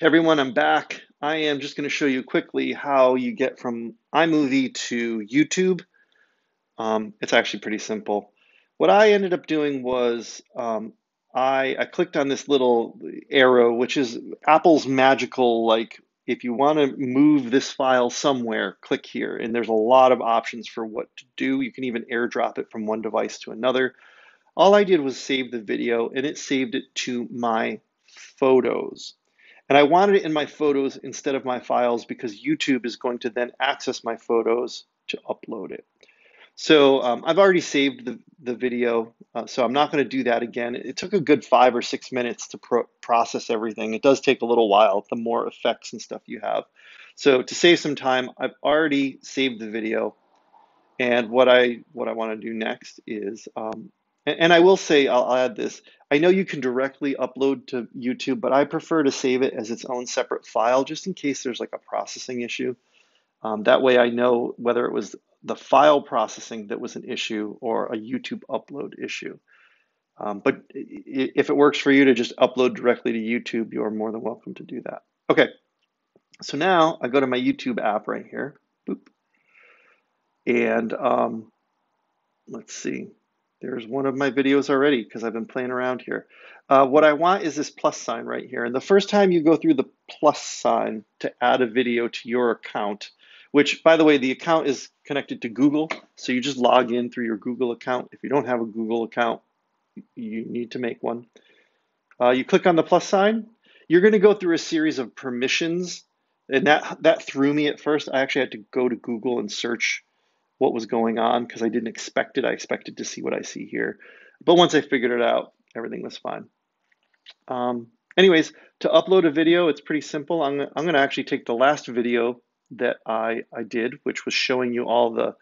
everyone, I'm back. I am just going to show you quickly how you get from iMovie to YouTube. Um, it's actually pretty simple. What I ended up doing was um, I, I clicked on this little arrow, which is Apple's magical, like, if you want to move this file somewhere, click here. And there's a lot of options for what to do. You can even airdrop it from one device to another. All I did was save the video and it saved it to my photos. And I wanted it in my photos instead of my files because YouTube is going to then access my photos to upload it. So um, I've already saved the, the video, uh, so I'm not going to do that again. It took a good five or six minutes to pro process everything. It does take a little while, the more effects and stuff you have. So to save some time, I've already saved the video. And what I what I want to do next is um, and, I will say, I'll, I'll add this. I know you can directly upload to YouTube, but I prefer to save it as its own separate file just in case there's like a processing issue. Um, that way I know whether it was the file processing that was an issue or a YouTube upload issue. Um, but if it works for you to just upload directly to YouTube, you're more than welcome to do that. Okay, so now I go to my YouTube app right here. Boop. And um, let's see. There's one of my videos already because I've been playing around here. Uh, what I want is this plus sign right here. And the first time you go through the plus sign to add a video to your account, which by the way, the account is connected to Google. So you just log in through your Google account. If you don't have a Google account, you need to make one. Uh, you click on the plus sign. You're going to go through a series of permissions. And that, that threw me at first. I actually had to go to Google and search what was going on because I didn't expect it. I expected to see what I see here. But once I figured it out, everything was fine. Um, anyways, to upload a video, it's pretty simple. I'm, I'm going to actually take the last video that I, I did, which was showing you all the,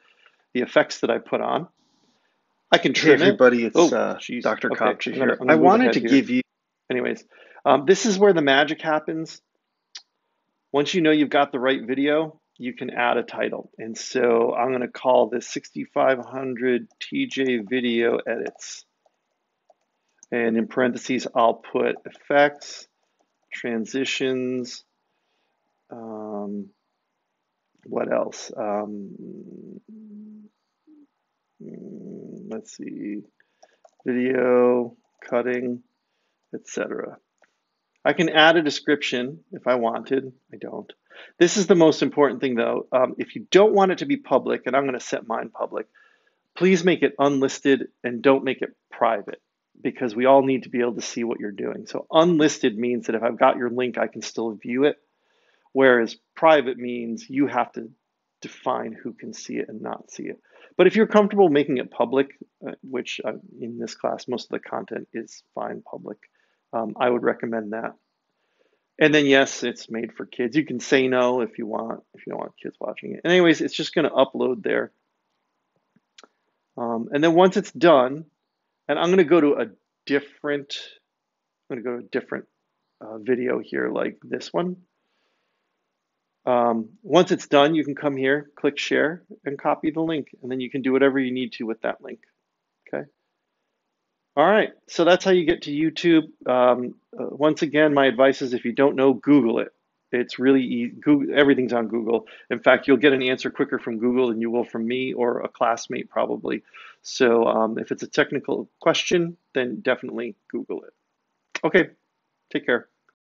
the effects that I put on. I can trim hey everybody, it. it's oh, uh, Dr. Okay. Kopcha here. Gonna, I wanted to here. give you, anyways, um, this is where the magic happens. Once you know you've got the right video, you can add a title. And so I'm going to call this 6500 TJ video edits. And in parentheses, I'll put effects, transitions, um, what else? Um, let's see, video, cutting, etc. I can add a description if I wanted. I don't. This is the most important thing though. Um, if you don't want it to be public, and I'm going to set mine public, please make it unlisted and don't make it private because we all need to be able to see what you're doing. So unlisted means that if I've got your link, I can still view it. Whereas private means you have to define who can see it and not see it. But if you're comfortable making it public, uh, which uh, in this class, most of the content is fine public, um, I would recommend that. And then yes, it's made for kids. You can say no if you want, if you don't want kids watching it. Anyways, it's just going to upload there. Um, and then once it's done, and I'm going to go to a different, I'm going to go to a different uh, video here like this one. Um, once it's done, you can come here, click share, and copy the link. And then you can do whatever you need to with that link. Okay. All right, so that's how you get to YouTube. Um, uh, once again, my advice is if you don't know, Google it. It's really easy. Google, everything's on Google. In fact, you'll get an answer quicker from Google than you will from me or a classmate probably. So um, if it's a technical question, then definitely Google it. Okay, take care.